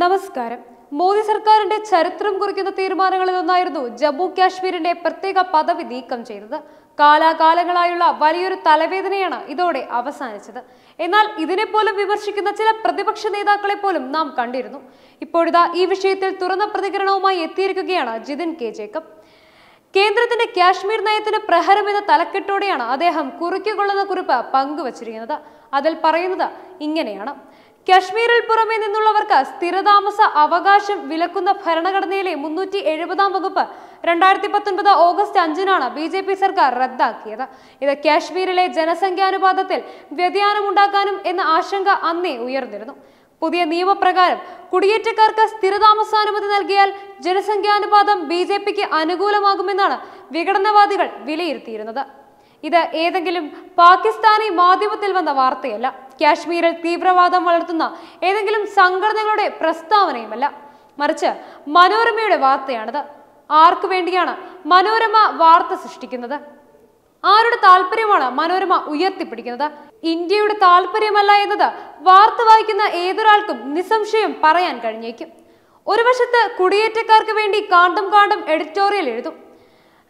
നമസ്കാരം. മോദി സർക്കാരിന്റെ ചരിത്രം കുറിക്കുന്ന തീരുമാനങ്ങളിൽ ഒന്നായിരുന്നു ജമ്മു കാശ്മീരിന്റെ പ്രത്യേക പദവി നീക്കം ചെയ്തത്. കാലാകാലങ്ങളായുള്ള വലിയൊരു തലവേദനയാണ് ഇതോടെ അവസാനിച്ചത്. എന്നാൽ ഇതിനെ പോലും വിമർശിക്കുന്ന ചില പ്രതിപക്ഷ നേതാക്കളെ പോലും നാം കണ്ടിരുന്നു. ഇപ്പോഴിതാ ഈ വിഷയത്തിൽ തുറന്ന പ്രതികരണവുമായി എത്തിയിരിക്കുകയാണ് ജിതിൻ കെ ജേക്കബ്. കേന്ദ്രത്തിന്റെ കാശ്മീർ നയത്തിന് പ്രഹരം എന്ന തലക്കെട്ടോടെയാണ് അദ്ദേഹം കുറിക്കുകൊള്ളുന്ന കുറിപ്പ് പങ്കുവച്ചിരിക്കുന്നത്. അതിൽ പറയുന്നത് ഇങ്ങനെയാണ്. കശ്മീരിൽ പുറമെ നിന്നുള്ളവർക്ക് സ്ഥിരതാമസ അവകാശം വിലക്കുന്ന ഭരണഘടനയിലെ മുന്നൂറ്റി എഴുപതാം വകുപ്പ് രണ്ടായിരത്തി പത്തൊൻപത് ഓഗസ്റ്റ് അഞ്ചിനാണ് ബി ജെ പി സർക്കാർ റദ്ദാക്കിയത്. ഇത് കാശ്മീരിലെ ജനസംഖ്യാനുപാതത്തിൽ വ്യതിയാനമുണ്ടാക്കാനും എന്ന ആശങ്ക അന്നേ ഉയർന്നിരുന്നു. പുതിയ നിയമപ്രകാരം കുടിയേറ്റക്കാർക്ക് സ്ഥിരതാമസാനുമതി നൽകിയാൽ ജനസംഖ്യാനുപാതം ബി ജെ പിക്ക് അനുകൂലമാകുമെന്നാണ് വിഘടനവാദികൾ വിലയിരുത്തിയിരുന്നത്. ഇത് ഏതെങ്കിലും പാകിസ്ഥാനി മാധ്യമത്തിൽ വന്ന വാർത്തയല്ല. കാശ്മീരിൽ തീവ്രവാദം വളർത്തുന്ന ഏതെങ്കിലും സംഘടനകളുടെ പ്രസ്താവനയുമല്ല. മറിച്ച് മനോരമയുടെ വാർത്തയാണിത്. ആർക്കു വേണ്ടിയാണ് മനോരമ വാർത്ത സൃഷ്ടിക്കുന്നത്? ആരുടെ താല്പര്യമാണ് മനോരമ ഉയർത്തിപ്പിടിക്കുന്നത്? ഇന്ത്യയുടെ താല്പര്യമല്ല എന്നത് വാർത്ത വായിക്കുന്ന ഏതൊരാൾക്കും നിസ്സംശയം പറയാൻ കഴിഞ്ഞേക്കും. ഒരു വശത്ത് കുടിയേറ്റക്കാർക്ക് വേണ്ടി കാണ്ടും കാണ്ടും എഡിറ്റോറിയൽ എഴുതും.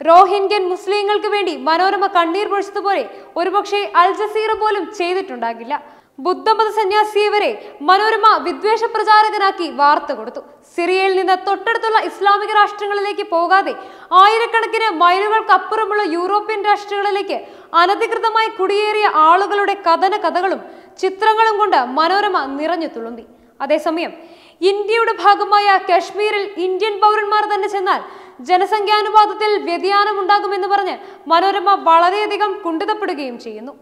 റോഹിംഗ്യൻ മുസ്ലിങ്ങൾക്ക് വേണ്ടി മനോരമ കണ്ണീർ പൊഴിച്ചതുപോലെ ഒരുപക്ഷെ അൽ ജസീറ പോലും ചെയ്തിട്ടുണ്ടാകില്ല. ബുദ്ധമത സന്യാസി ഇവരെ മനോരമ വിദ്വേഷ പ്രചാരകനാക്കി വാർത്ത കൊടുത്തു. സിറിയയിൽ നിന്ന് തൊട്ടടുത്തുള്ള ഇസ്ലാമിക രാഷ്ട്രങ്ങളിലേക്ക് പോകാതെ ആയിരക്കണക്കിന് മൈലുകൾക്കപ്പുറമുള്ള യൂറോപ്യൻ രാഷ്ട്രങ്ങളിലേക്ക് അനധികൃതമായി കുടിയേറിയ ആളുകളുടെ കഥന കഥകളും ചിത്രങ്ങളും കൊണ്ട് മനോരമ നിറഞ്ഞു തുളുമ്പി. അതേസമയം ഇന്ത്യയുടെ ഭാഗമായ കശ്മീരിൽ ഇന്ത്യൻ പൗരന്മാർ തന്നെ ചെന്നാൽ ജനസംഖ്യാനുപാതത്തിൽ വ്യതിയാനം ഉണ്ടാകുമെന്ന് പറഞ്ഞ് മനോരമ വളരെയധികം കുണ്ടിതപ്പെടുകയും ചെയ്യുന്നു.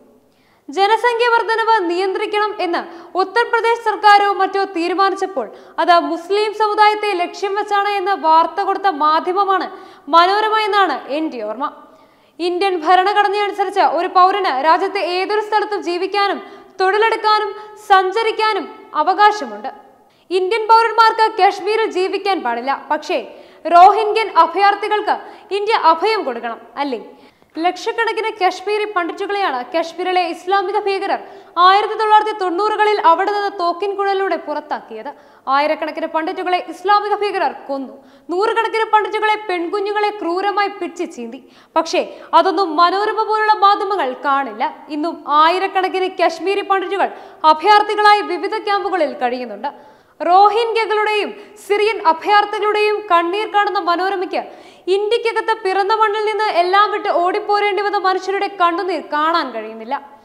ജനസംഖ്യ വർധനവ് നിയന്ത്രിക്കണം എന്ന് ഉത്തർപ്രദേശ് സർക്കാരോ മറ്റോ തീരുമാനിച്ചപ്പോൾ അത് മുസ്ലിം സമുദായത്തെ ലക്ഷ്യം വെച്ചാണ് എന്ന് വാർത്ത കൊടുത്ത മാധ്യമമാണ് മനോരമ എന്നാണ് എന്റെ ഓർമ്മ. ഇന്ത്യൻ ഭരണഘടനയനുസരിച്ച് ഒരു പൗരന് രാജ്യത്തെ ഏതൊരു സ്ഥലത്തും ജീവിക്കാനും തൊഴിലെടുക്കാനും സഞ്ചരിക്കാനും അവകാശമുണ്ട്. ഇന്ത്യൻ പൗരന്മാർക്ക് കാശ്മീരിൽ ജീവിക്കാൻ പാടില്ല. പക്ഷേ റോഹിൻഗ്യൻ അഭയാർത്ഥികൾക്ക് ഇന്ത്യ അഭയം കൊടുക്കണം. അല്ലേ? ലക്ഷക്കണക്കിന് കശ്മീരി പണ്ഡിറ്റുകളെയാണ് കശ്മീരിലെ ഇസ്ലാമിക ഭീകരർ ആയിരത്തി തൊള്ളായിരത്തി തൊണ്ണൂറുകളിൽ അവിടെ നിന്ന് തോക്കിൻ കുഴലിലൂടെ പുറത്താക്കിയത്. ആയിരക്കണക്കിന് പണ്ഡിറ്റുകളെ ഇസ്ലാമിക ഭീകരർ കൊന്നു. നൂറുകണക്കിന് പണ്ഡിറ്റുകളെ പെൺകുഞ്ഞുങ്ങളെ ക്രൂരമായി പിടിച്ചു ചീന്തി. പക്ഷേ അതൊന്നും മനോരമ പോലുള്ള മാധ്യമങ്ങൾ കാണില്ല. ഇന്നും ആയിരക്കണക്കിന് കശ്മീരി പണ്ഡിറ്റുകൾ അഭയാർത്ഥികളായി വിവിധ ക്യാമ്പുകളിൽ കഴിയുന്നുണ്ട്. റോഹിൻഗ്യകളുടെയും സിറിയൻ അഭയാർത്ഥികളുടെയും കണ്ണീർ കാണുന്ന മനോരമയ്ക്ക് ഇന്ത്യക്കകത്ത് പിറന്ന മണ്ണിൽ നിന്ന് എല്ലാം വിട്ട് ഓടിപ്പോരേണ്ടി വന്ന മനുഷ്യരുടെ കണ്ണുനീർ കാണാൻ കഴിയുന്നില്ല.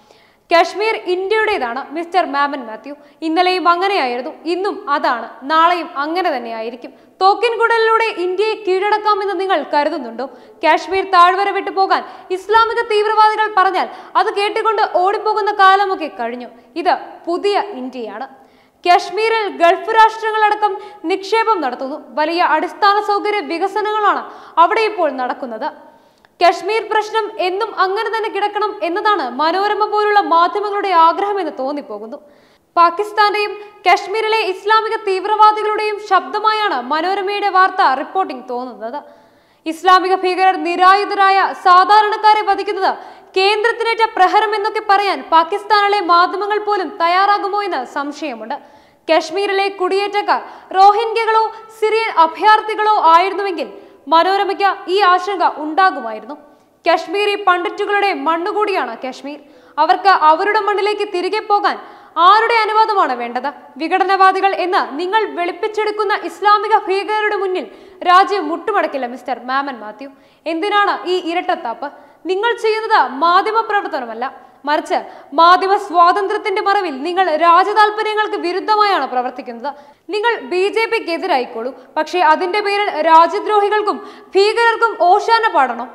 കാശ്മീർ ഇന്ത്യയുടേതാണ് മിസ്റ്റർ മാമൻ മാത്യു. ഇന്നലെയും അങ്ങനെയായിരുന്നു ഇന്നും അതാണ് നാളെയും അങ്ങനെ തന്നെയായിരിക്കും. തോക്കിൻ തോക്കിൻകുടലിലൂടെ ഇന്ത്യയെ കീഴടക്കാമെന്ന് നിങ്ങൾ കരുതുന്നുണ്ടോ? കാശ്മീർ താഴ്വര വിട്ടു പോകാൻ ഇസ്ലാമിക തീവ്രവാദികൾ പറഞ്ഞാൽ അത് കേട്ടുകൊണ്ട് ഓടിപ്പോകുന്ന കാലമൊക്കെ കഴിഞ്ഞു. ഇത് പുതിയ ഇന്ത്യയാണ്. കാശ്മീരിൽ ഗൾഫ് രാഷ്ട്രങ്ങളടക്കം നിക്ഷേപം നടത്തുന്നു. വലിയ അടിസ്ഥാന സൗകര്യ വികസനങ്ങളാണ് അവിടെ ഇപ്പോൾ നടക്കുന്നത്. കശ്മീർ പ്രശ്നം എന്നും അങ്ങനെ തന്നെ കിടക്കണം എന്നതാണ് മനോരമ പോലുള്ള മാധ്യമങ്ങളുടെ ആഗ്രഹം എന്ന് തോന്നിപ്പോകുന്നു. പാകിസ്ഥാന്റെയും കശ്മീരിലെ ഇസ്ലാമിക തീവ്രവാദികളുടെയും ശബ്ദമായാണ് മനോരമയുടെ വാർത്ത റിപ്പോർട്ടിംഗ് തോന്നുന്നത്. ഇസ്ലാമിക ഭീകരർ നിരായുധരായ സാധാരണക്കാരെ വധിക്കുന്നത് കേന്ദ്രത്തിനേറ്റ പ്രഹരം എന്നൊക്കെ പറയാൻ പാകിസ്ഥാനിലെ മാധ്യമങ്ങൾ പോലും തയ്യാറാകുമോ എന്ന് സംശയമുണ്ട്. കശ്മീരിലെ കുടിയേറ്റക്കാർ റോഹിംഗ്യകളോ സിറിയൻ അഭയാർത്ഥികളോ ആയിരുന്നുവെങ്കിൽ മനോരമയ്ക്ക് ഈ ആശങ്ക ഉണ്ടാകുമായിരുന്നു. കശ്മീരി പണ്ഡിറ്റുകളുടെ മണ്ണുകൂടിയാണ് കശ്മീർ. അവർക്ക് അവരുടെ മണ്ണിലേക്ക് തിരികെ പോകാൻ ആരുടെ അനുവാദമാണ് വേണ്ടത്? വിഘടനവാദികൾ എന്ന് നിങ്ങൾ വെളുപ്പിച്ചെടുക്കുന്ന ഇസ്ലാമിക ഭീകരരുടെ മുന്നിൽ രാജ്യം മുട്ടുമടക്കില്ല മിസ്റ്റർ മാമൻ മാത്യു. എന്തിനാണ് ഈ ഇരട്ടത്താപ്പ്? നിങ്ങൾ ചെയ്യുന്നത് മാധ്യമ പ്രവർത്തനമല്ല. മറിച്ച് മാധ്യമ സ്വാതന്ത്ര്യത്തിന്റെ മറവിൽ നിങ്ങൾ രാജ്യതാൽപര്യങ്ങൾക്ക് വിരുദ്ധമായാണ് പ്രവർത്തിക്കുന്നത്. നിങ്ങൾ ബി ജെ പിക്ക് എതിരായിക്കോളൂ പക്ഷേ അതിന്റെ പേരിൽ രാജ്യദ്രോഹികൾക്കും ഭീകരർക്കും ഓശാന പാടണം.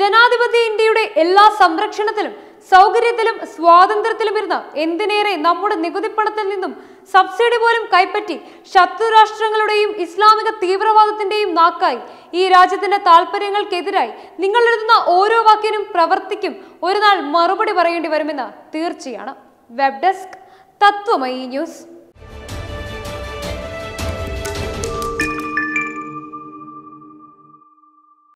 ജനാധിപത്യ ഇന്ത്യയുടെ എല്ലാ സംരക്ഷണത്തിലും സൗകര്യത്തിലും സ്വാതന്ത്ര്യത്തിലും ഇരുന്ന് എന്തിനേറെ നമ്മുടെ നികുതിപ്പണത്തിൽ നിന്നും സബ്സിഡി പോലും കൈപ്പറ്റി ശത്രുരാഷ്ട്രങ്ങളുടെയും ഇസ്ലാമിക തീവ്രവാദത്തിന്റെയും നാക്കായി ഈ രാജ്യത്തിന്റെ താല്പര്യങ്ങൾക്കെതിരായി നിങ്ങൾ എഴുതുന്ന ഓരോ വാക്കിനും പ്രവർത്തിക്കും. ഒരു നാൾ മറുപടി പറയേണ്ടി വരുമെന്ന് തീർച്ചയാണ്. Web desk Tatwamayi news